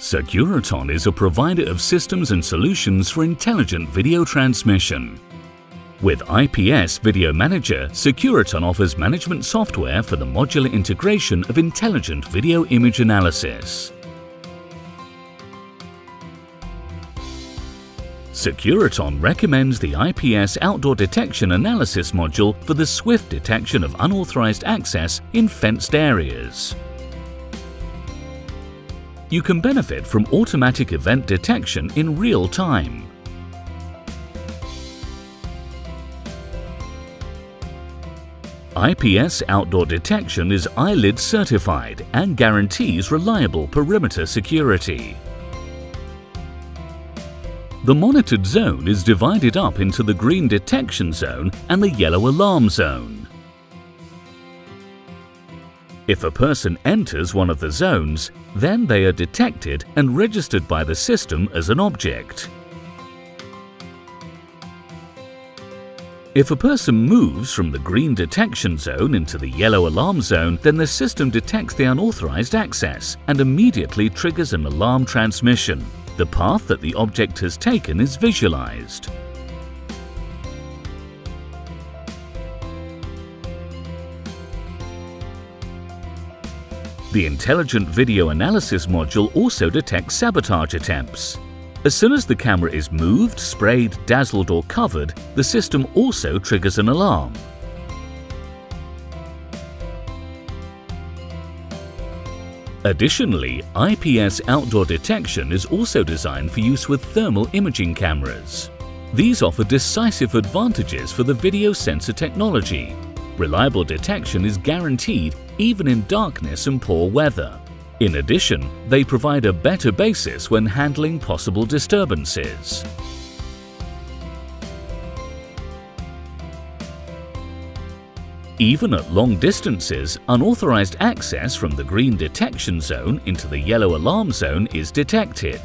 Securiton is a provider of systems and solutions for intelligent video transmission. With IPS Video Manager, Securiton offers management software for the modular integration of intelligent video image analysis. Securiton recommends the IPS Outdoor Detection Analysis module for the swift detection of unauthorized access in fenced areas you can benefit from automatic event detection in real time. IPS Outdoor Detection is i-LIDS certified and guarantees reliable perimeter security. The monitored zone is divided up into the green detection zone and the yellow alarm zone. If a person enters one of the zones, then they are detected and registered by the system as an object. If a person moves from the green detection zone into the yellow alarm zone, then the system detects the unauthorized access and immediately triggers an alarm transmission. The path that the object has taken is visualized. The Intelligent Video Analysis module also detects sabotage attempts. As soon as the camera is moved, sprayed, dazzled or covered, the system also triggers an alarm. Additionally, IPS outdoor detection is also designed for use with thermal imaging cameras. These offer decisive advantages for the video sensor technology, Reliable detection is guaranteed even in darkness and poor weather. In addition, they provide a better basis when handling possible disturbances. Even at long distances, unauthorized access from the green detection zone into the yellow alarm zone is detected.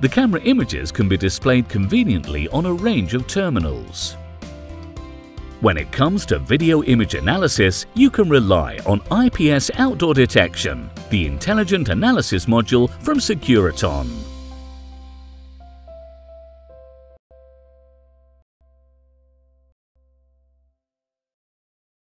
The camera images can be displayed conveniently on a range of terminals. When it comes to video image analysis, you can rely on IPS Outdoor Detection, the intelligent analysis module from Securiton.